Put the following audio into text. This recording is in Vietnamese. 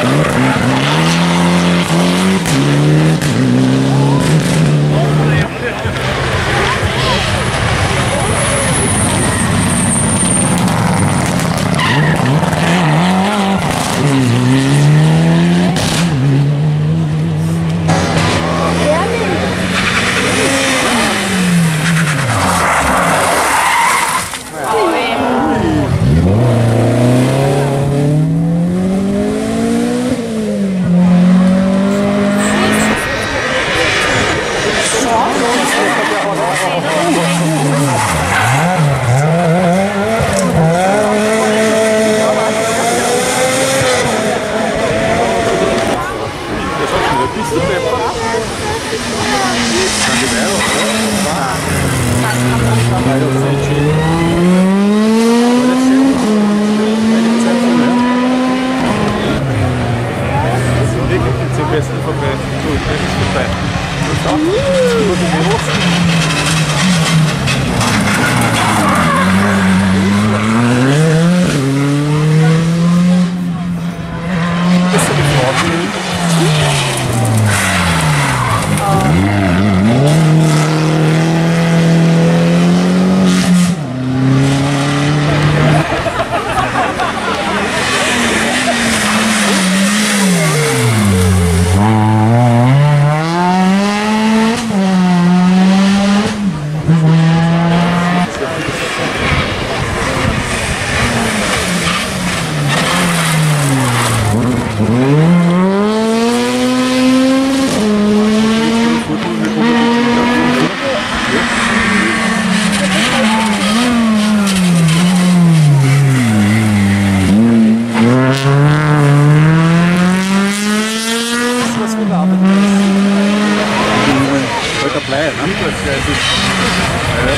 Gracias. Đấy.